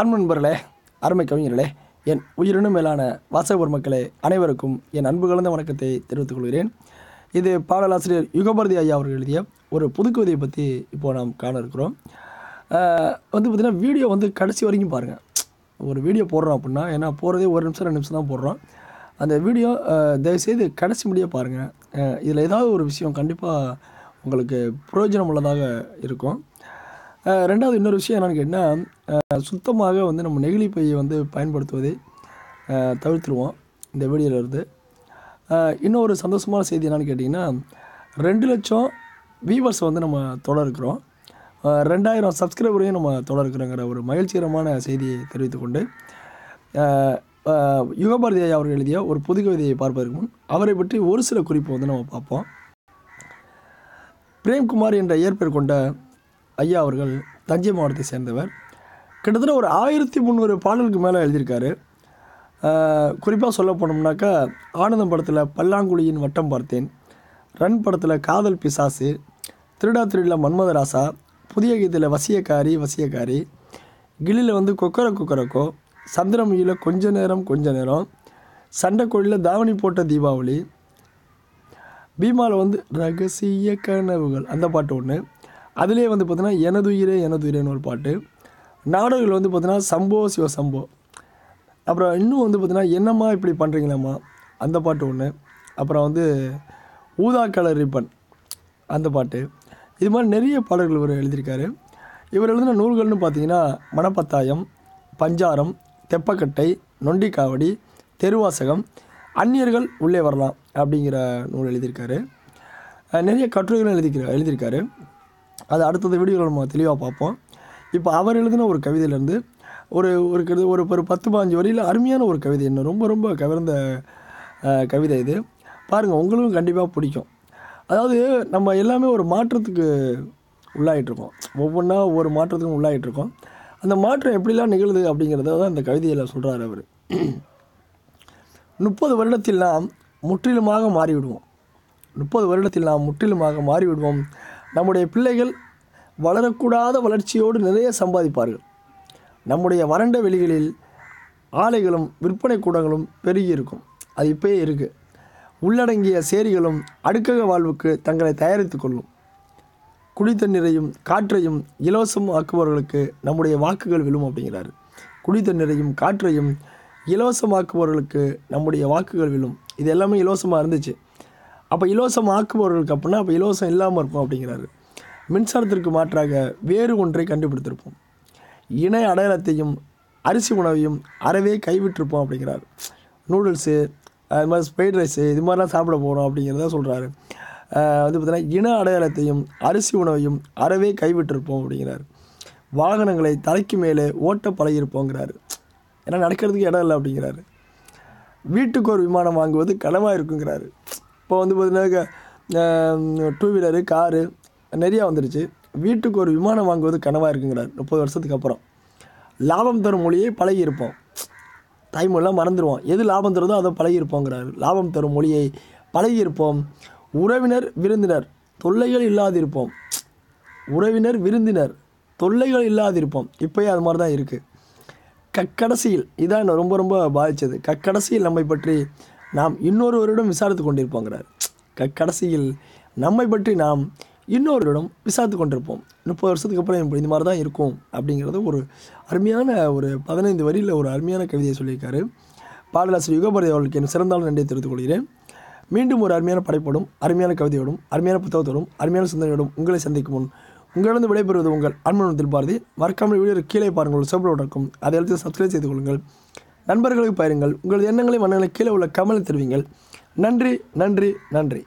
அன்பு நண்பர்களே அருமை கவிஞர்களே என் உயிரினும் மேலான வாசகர் மக்களே அனைவருக்கும் என் அன்பு கலந்த வணக்கத்தை தெரிவித்துக் கொள்கிறேன். இது பாடலாசிரியர் யுகபாரதி ஐயா அவர்கள் எழுதிய ஒரு புதுக்கவிதையை பற்றி இப்போது நாம் காண இருக்கிறோம். வந்து பார்த்திங்கன்னா வீடியோ வந்து கடைசி வரைக்கும் பாருங்கள் ஒரு வீடியோ போடுறோம் அப்படின்னா ஏன்னா போகிறதே ஒரு நிமிஷம் ரெண்டு நிமிஷம் தான் போடுறோம். அந்த வீடியோ தயவுசெய்து கடைசி முடிய பாருங்கள் இதில் ஏதாவது ஒரு விஷயம் கண்டிப்பாக உங்களுக்கு பிரயோஜனம் உள்ளதாக இருக்கும். ரெண்டாவது இன்னொரு விஷயம் என்னென்னு கேட்டிங்கன்னா சுத்தமாக வந்து நம்ம நெகிழி பையை வந்து பயன்படுத்துவதை தவிர்த்துருவோம் இந்த வீடியோவில் இருந்து. இன்னொரு சந்தோஷமான செய்தி என்னென்னு கேட்டிங்கன்னா ரெண்டு லட்சம் வியூவர்ஸ் வந்து நம்ம தொடர்கிறோம். ரெண்டாயிரம் சப்ஸ்கிரைபரையும் நம்ம தொடர்கிறோங்கிற ஒரு மகிழ்ச்சிகரமான செய்தியை தெரிவித்துக்கொண்டு ஆஹ் யுகபாரதி ஐயா அவர்கள் எழுதிய ஒரு புது கவிதையை பார்ப்பதற்கு முன் அவரை பற்றி ஒரு சில குறிப்பு வந்து நம்ம பார்ப்போம். பிரேம்குமார் என்ற இயற்பெயர் கொண்ட ஐயா அவர்கள் தஞ்சை மாவட்டத்தை சேர்ந்தவர். கிட்டத்தட்ட ஒரு ஆயிரத்தி முந்நூறு பாடலுக்கு மேலே எழுதியிருக்காரு. குறிப்பாக சொல்ல போனோம்னாக்கா ஆனந்தம் படத்தில் பல்லாங்குழியின் வட்டம் பார்த்தேன். ரன் படத்தில் காதல் பிசாசு திருடா திருடில் மன்மதராசா புதிய கீதையில் வசியக்காரி வசியக்காரி கிளியில் வந்து கொக்கர கொக்கரக்கோ சந்திரமுகியில் கொஞ்ச நேரம் கொஞ்ச நேரம் சண்டைக்கோழியில் தாவணி போட்ட தீபாவளி பீமாவில் வந்து ரகசிய கனவுகள் அந்த பாட்டு ஒன்று அதுலேயே வந்து பார்த்தீங்கன்னா எனதுயிரே எனதுயிரேன்னு ஒரு பாட்டு. நாடகங்கள் வந்து பார்த்தீங்கன்னா சம்போ சிவ சம்போ. அப்புறம் இன்னும் வந்து பார்த்தீங்கன்னா என்னம்மா இப்படி பண்ணுறீங்களாம்மா அந்த பாட்டு ஒன்று அப்புறம் வந்து ஊதா கலர் ரிப்பன். அந்த பாட்டு. இது மாதிரி நிறைய பாடல்கள் இவர் எழுதியிருக்காரு. இவர் எழுதின நூல்கள்னு பார்த்தீங்கன்னா மணப்பத்தாயம் பஞ்சாரம் தெப்பக்கட்டை நொண்டிக்காவடி தெருவாசகம் அந்நியர்கள் உள்ளே வரலாம் அப்படிங்கிற நூல் எழுதியிருக்காரு. நிறைய கட்டுரைகளும் எழுதிக்கிற எழுதியிருக்காரு. அது அடுத்தது வீடியோவில் நம்ம தெளிவாக பார்ப்போம். இப்போ அவர் எழுதின ஒரு கவிதையிலேருந்து ஒரு ஒரு கவிதை ஒரு ஒரு பத்து பாஞ்சு வரியில் அருமையான ஒரு கவிதை. என்ன ரொம்ப ரொம்ப கவர்ந்த கவிதை இது. பாருங்கள் உங்களுக்கும் கண்டிப்பாக பிடிக்கும். அதாவது நம்ம எல்லாமே ஒரு மாற்றத்துக்கு உள்ளாகிட்ருக்கோம் ஒவ்வொன்றா ஒவ்வொரு மாற்றத்துக்கும் உள்ளாகிட்ருக்கோம் அந்த மாற்றம் எப்படிலாம் நிகழுது அப்படிங்கிறத தான் இந்த கவிதையில் சொல்கிறார் அவர். முப்பது வருடத்தில் நாம் முற்றிலுமாக மாறிவிடுவோம். முப்பது வருடத்தில் நாம் முற்றிலுமாக மாறிவிடுவோம். நம்முடைய பிள்ளைகள் வளரக்கூடாத வளர்ச்சியோடு நிறைய சம்பாதிப்பார்கள். நம்முடைய வறண்ட வெளிகளில் ஆலைகளும் விற்பனை கூடங்களும் பெருகி இருக்கும். அது இப்போயே இருக்குது உள்ளடங்கிய சேரிகளும் அடுக்கக வாழ்வுக்கு தங்களை தயாரித்து கொள்ளும். குடித்தண்ணீரையும் காற்றையும் இலவசம் ஆக்குபவர்களுக்கு நம்முடைய வாக்குகள் விழும் அப்படிங்கிறாரு. குடித்தண்ணீரையும் காற்றையும் இலவசமாக்குபவர்களுக்கு நம்முடைய வாக்குகள் விழும். இது எல்லாமே இலவசமாக இருந்துச்சு. அப்போ இலவசம் ஆக்குபவர்களுக்கு அப்படின்னா அப்போ இலவசம் இல்லாமல் இருக்கும் அப்படிங்கிறாரு மின்சாரத்திற்கு மாற்றாக வேறு ஒன்றை கண்டுபிடித்திருப்போம். இணை அடையாளத்தையும் அரிசி உணவையும் அறவே கைவிட்டிருப்போம் அப்படிங்கிறார் நூடுல்ஸு அது மாதிரி ஸ்பைட் ரைஸு இது மாதிரிலாம் சாப்பிட போகிறோம் அப்படிங்கிறத சொல்கிறாரு வந்து பார்த்திங்கன்னா இன அடையாளத்தையும் அரிசி உணவையும் அறவே கைவிட்டிருப்போம் அப்படிங்கிறார் வாகனங்களை தலைக்கு மேலே ஓட்ட பழகியிருப்போங்கிறாரு. ஏன்னா நடக்கிறதுக்கு இடம் இல்லை அப்படிங்கிறாரு வீட்டுக்கு ஒரு விமானம் வாங்குவது கனவாக இருக்குங்கிறாரு. இப்போ வந்து பார்த்தீங்கன்னாக்கா டூ வீலரு காரு நிறையா வந்துருச்சு. வீட்டுக்கு ஒரு விமானம் வாங்குவது கனவாக இருக்குங்கிறார். முப்பது வருஷத்துக்கு அப்புறம். லாபம் தரும் மொழியை பழகியிருப்போம். தாய்மொழிலாம் மறந்துடுவோம் எது லாபம் தருதோ அதை பழகியிருப்போங்கிறார். லாபம் தரும் மொழியை பழகியிருப்போம். உறவினர் விருந்தினர் தொல்லைகள் இல்லாதிருப்போம். உறவினர் விருந்தினர் தொல்லைகள் இல்லாதிருப்போம். இப்போயே அது மாதிரி தான் இருக்குது கக்கடைசியில் இதான் ரொம்ப ரொம்ப பாதித்தது கக்கடைசியில் நம்மை பற்றி நாம் இன்னொருவரிடம் விசாரித்து கொண்டிருப்போங்கிறார். கடைசியில் நம்மை பற்றி நாம் இன்னொருவரிடம் விசாரித்து கொண்டிருப்போம். முப்பது வருஷத்துக்கு அப்புறம் இந்த மாதிரி தான் இருக்கும் அப்படிங்கிறது ஒரு அருமையான ஒரு பதினைந்து வரியில் ஒரு அருமையான கவிதையை சொல்லியிருக்காரு. பாடலாசிரியர் யுகபாரதி அவர்களுக்கு என் சிறந்தாலும் நன்றியை தெரிவித்துக் கொள்கிறேன். மீண்டும் ஒரு அருமையான படைப்போடும் அருமையான கவிதையோடும் அருமையான புத்தகத்தோடும் அருமையான சிந்தனையோடும் உங்களை சந்திக்கும் முன் உங்களிடம் விடைபெறுவது உங்கள் அன்பன் பாரதி மறக்காமல் வீடியோ கீழே பாருங்கள் ஒரு இருக்கும். அதை எழுத்து சப்ஸ்கிரைப் செய்து கொள்ளுங்கள். நண்பர்களுக்கு பயிருங்கள் உங்களது எண்ணங்களை மனநிலை கீழே உள்ள கமலை தெரிவிங்கள். நன்றி நன்றி நன்றி.